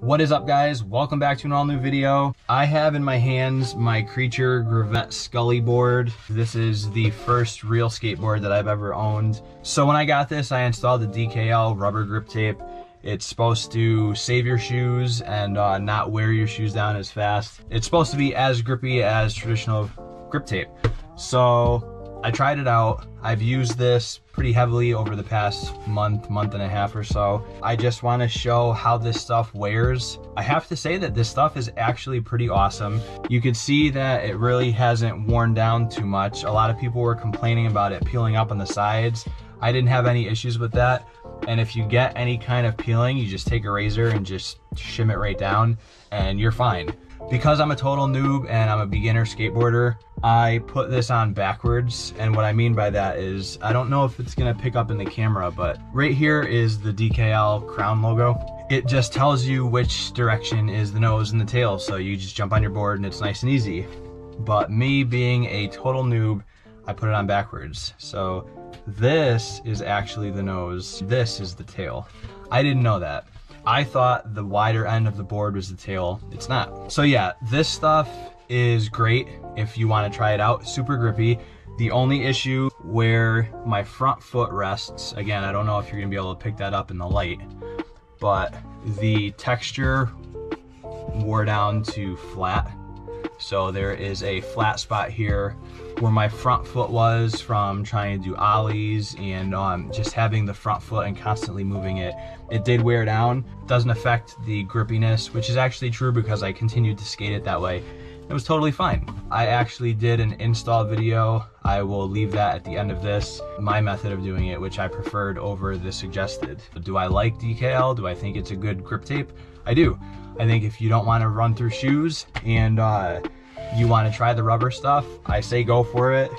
What is up guys? Welcome back to an all new video. I have in my hands my Creature Gravette Scully board. This is the first real skateboard that I've ever owned. So when I got this, I installed the DKL rubber grip tape. It's supposed to save your shoes and uh, not wear your shoes down as fast. It's supposed to be as grippy as traditional grip tape. So I tried it out. I've used this pretty heavily over the past month, month and a half or so. I just want to show how this stuff wears. I have to say that this stuff is actually pretty awesome. You could see that it really hasn't worn down too much. A lot of people were complaining about it peeling up on the sides. I didn't have any issues with that. And if you get any kind of peeling, you just take a razor and just shim it right down and you're fine. Because I'm a total noob and I'm a beginner skateboarder, I put this on backwards. And what I mean by that is, I don't know if it's gonna pick up in the camera, but right here is the DKL crown logo. It just tells you which direction is the nose and the tail. So you just jump on your board and it's nice and easy. But me being a total noob, I put it on backwards. So this is actually the nose, this is the tail. I didn't know that. I thought the wider end of the board was the tail. It's not. So yeah, this stuff is great if you want to try it out. Super grippy. The only issue where my front foot rests, again, I don't know if you're gonna be able to pick that up in the light, but the texture wore down to flat. So there is a flat spot here where my front foot was from trying to do ollies and um, just having the front foot and constantly moving it. It did wear down, doesn't affect the grippiness, which is actually true because I continued to skate it that way. It was totally fine. I actually did an install video. I will leave that at the end of this, my method of doing it, which I preferred over the suggested. Do I like DKL? Do I think it's a good grip tape? I do. I think if you don't want to run through shoes and uh, you want to try the rubber stuff, I say go for it.